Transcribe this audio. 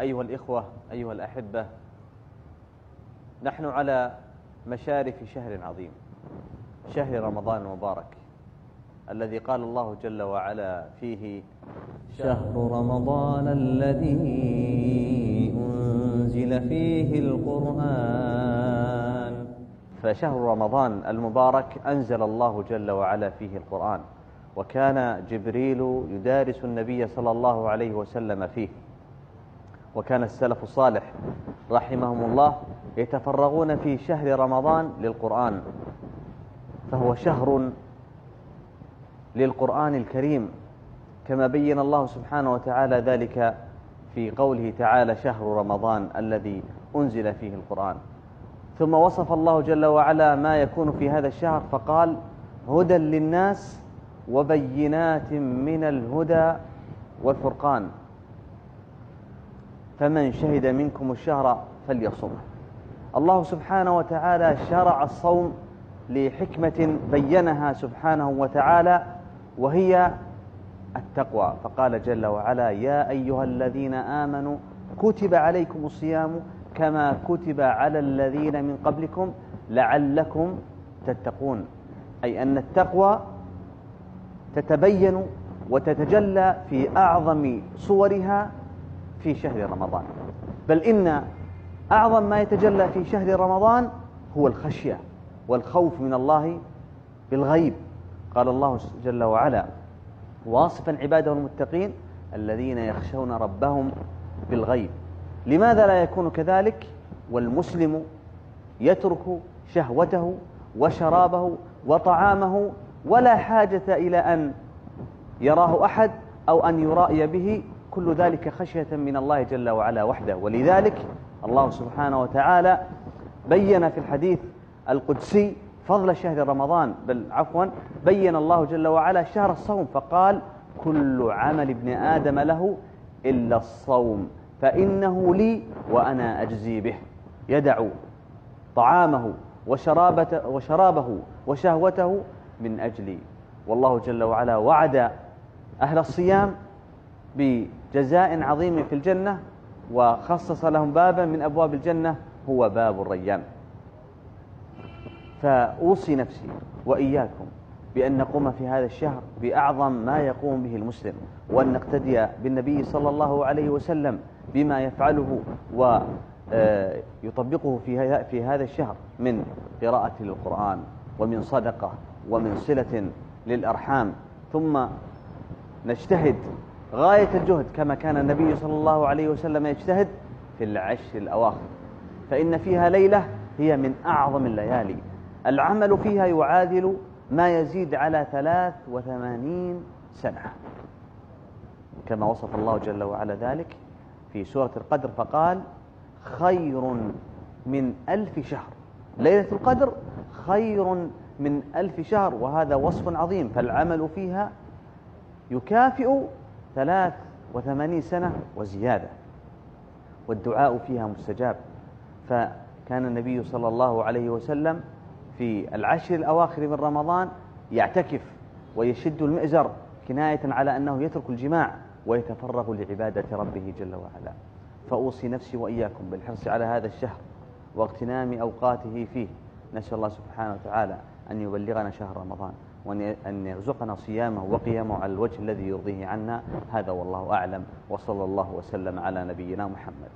أيها الإخوة أيها الأحبة نحن على مشارف شهر عظيم شهر رمضان المبارك الذي قال الله جل وعلا فيه شهر رمضان الذي أنزل فيه القرآن. فشهر رمضان المبارك أنزل الله جل وعلا فيه القرآن وكان جبريل يدارس النبي صلى الله عليه وسلم فيه. وكان السلف الصالح رحمهم الله يتفرغون في شهر رمضان للقرآن فهو شهر للقرآن الكريم كما بين الله سبحانه وتعالى ذلك في قوله تعالى شهر رمضان الذي أنزل فيه القرآن. ثم وصف الله جل وعلا ما يكون في هذا الشهر فقال هدى للناس وبينات من الهدى والفرقان. فمن شهد منكم الشهر فليصمه الله سبحانه وتعالى شرع الصوم لحكمة بينها سبحانه وتعالى وهي التقوى. فقال جل وعلا يا أيها الذين آمنوا كتب عليكم الصيام كما كتب على الذين من قبلكم لعلكم تتقون. أي أن التقوى تتبين وتتجلى في أعظم صورها في شهر رمضان. بل إن أعظم ما يتجلى في شهر رمضان هو الخشية والخوف من الله بالغيب. قال الله جل وعلا واصفا عباده المتقين الذين يخشون ربهم بالغيب. لماذا لا يكون كذلك؟ والمسلم يترك شهوته وشرابه وطعامه ولا حاجة إلى أن يراه أحد أو أن يرائي به كل ذلك خشية من الله جل وعلا وحده. ولذلك الله سبحانه وتعالى بين في الحديث القدسي فضل شهر رمضان بل عفوا بين الله جل وعلا شهر الصوم فقال كل عمل ابن آدم له إلا الصوم فإنه لي وأنا أجزي به. يدع طعامه وشرابه وشهوته من أجلي. والله جل وعلا وعد أهل الصيام بجزاء عظيم في الجنة وخصص لهم بابا من أبواب الجنة هو باب الريان. فأوصي نفسي وإياكم بأن نقوم في هذا الشهر بأعظم ما يقوم به المسلم وأن نقتدي بالنبي صلى الله عليه وسلم بما يفعله ويطبقه في في هذا الشهر من قراءة للقرآن ومن صدقة ومن صلة للأرحام. ثم نجتهد غاية الجهد كما كان النبي صلى الله عليه وسلم يجتهد في العشر الأواخر. فإن فيها ليلة هي من أعظم الليالي. العمل فيها يعادل ما يزيد على ثلاث وثمانين سنة. كما وصف الله جل وعلا ذلك في سورة القدر فقال خير من ألف شهر. ليلة القدر خير من ألف شهر وهذا وصف عظيم. فالعمل فيها يكافئ ثلاث وثمانين سنة وزيادة والدعاء فيها مستجاب. فكان النبي صلى الله عليه وسلم في العشر الأواخر من رمضان يعتكف ويشد المئزر كناية على أنه يترك الجماع ويتفرغ لعبادة ربه جل وعلا. فأوصي نفسي وإياكم بالحرص على هذا الشهر واغتنام أوقاته فيه. نسأل الله سبحانه وتعالى أن يبلغنا شهر رمضان. وأن يرزقنا صيامه وقيامه على الوجه الذي يرضيه عنا. هذا والله أعلم. وصلى الله وسلم على نبينا محمد.